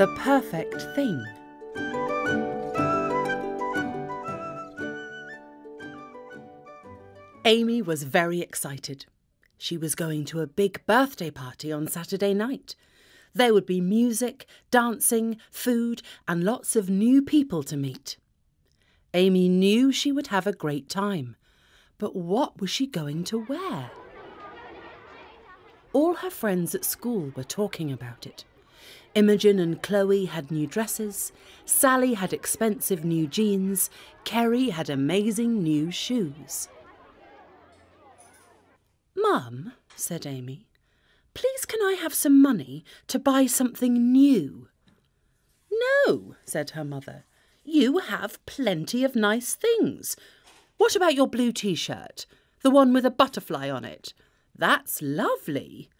The perfect thing. Amy was very excited. She was going to a big birthday party on Saturday night. There would be music, dancing, food, and lots of new people to meet. Amy knew she would have a great time. But what was she going to wear? All her friends at school were talking about it. Imogen and Chloe had new dresses, Sally had expensive new jeans, Kerry had amazing new shoes. Mum, said Amy, please can I have some money to buy something new? No, said her mother. You have plenty of nice things. What about your blue t shirt? The one with a butterfly on it? That's lovely.